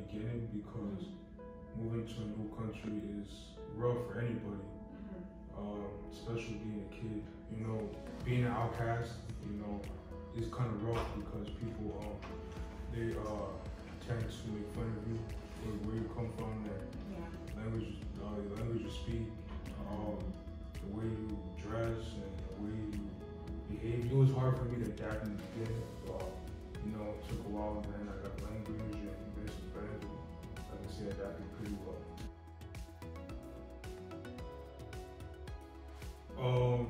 beginning because moving to a new country is rough for anybody, mm-hmm. um, especially being a kid. You know, being an outcast, you know, is kind of rough because people, um, they uh, tend to make fun of you for where you come from, that yeah. language, uh, the language you speak, um, the way you dress, and the way you behave. It was hard for me to adapt in the beginning. Uh, you know, it took a while and then I got language and made some friends. and I can say I adapted pretty well. Um,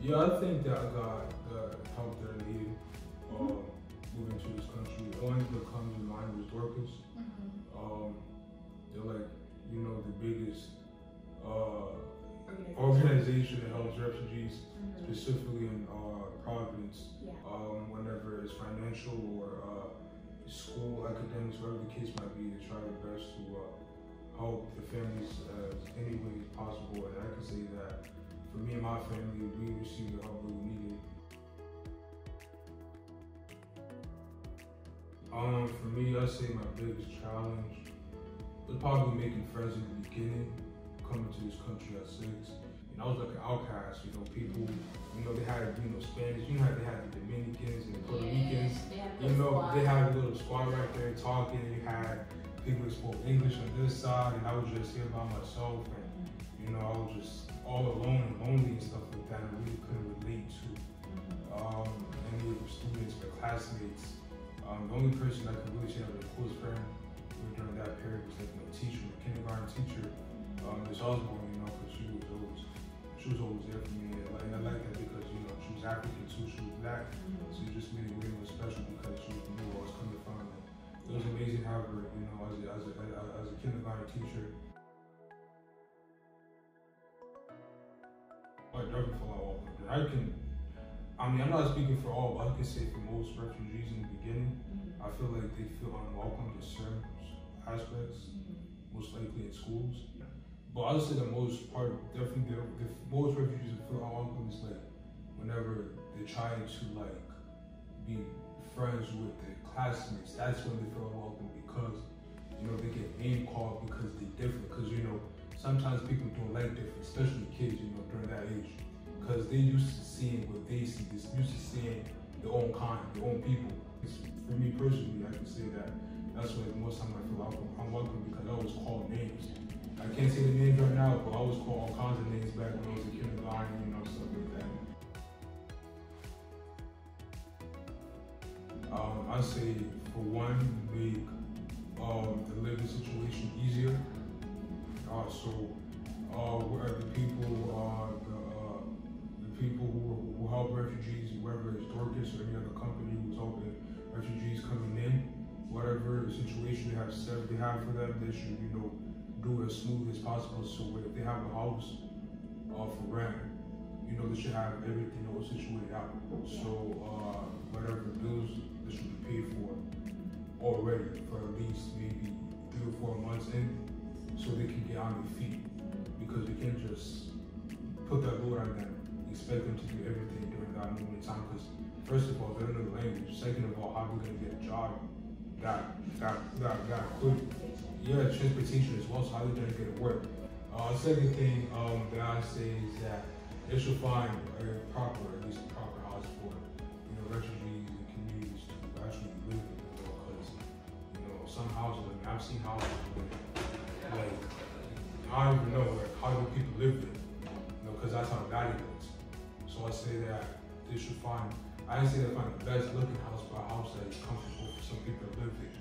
yeah, I think that I got the help that I needed. Um, moving to this country. The only thing that comes to mind was Dorcas. Um, they're like, you know, the biggest uh, organization that helps refugees, Mhm. specifically in uh, Providence. Yeah. Um, whenever it's financial or academics, whatever the case might be, they try their best to uh, help the families as any way as possible. And I can say that for me and my family, we received the help that we needed. Um, for me, I'd say my biggest challenge was probably making friends in the beginning, coming to this country at six. And I was like an outcast, you know, people, you know, they had, you know, Spanish, you know how they had the Dominicans and the Puerto Ricans. You know, they had a little squad right there talking. You had people that spoke English on this side, and I was just here by myself. And you know, I was just all alone and lonely and stuff like that. And really couldn't relate to um, any of the students, or classmates. Um, the only person I could really say I was a close friend during that period was like my teacher, my kindergarten teacher, um, Miss Osborne. As a, a, kindergarten teacher. I definitely feel like welcome. I can, I mean, I'm not speaking for all, but I can say for most refugees in the beginning, I feel like they feel unwelcome in certain aspects, most likely in schools. But I would say the most part, definitely, the, the most refugees feel unwelcome is like whenever they're trying to like be friends with their classmates, that's when they feel unwelcome because you know they get name called because they're different. Because you know sometimes people don't like different, especially kids. You know during that age, because they used to seeing what they see. They used to seeing their own kind, their own people. It's, for me personally, I can say that that's why most time I feel welcome. I'm welcome because I was called names. I can't say the names right now, but I was called all kinds of names back when I was a kindergarten, you know, stuff like that. Um, I say for one, make um, the living situation easier. Uh, so uh, where the people, uh, the, uh, the people who, who help refugees, whether it's Dorcas or any other company who's helping refugees coming in, whatever situation they have set, they have for them, they should, you know, do as smooth as possible. So if they have a house uh, for rent, you know, they should have everything all situated out. So uh, whatever bills they should be paid for already for at least maybe three or four months in, so they can get on their feet. Because we can't just put that load on them, expect them to do everything during that moment time. Because first of all, they don't know the language. Second of all, how are we gonna get a job that that that that quick? Yeah, transportation as well. So how are they gonna get to work? Uh, second thing um, that I say is that they should find a proper, at least a proper house for you know refugees and communities to actually live in. Some houses. I mean, I've seen houses where, like I don't even know like how do people live there. You know, because that's how it looks. So I say that they should find. I say they find the best looking house, but a house that is comfortable for some people to live in.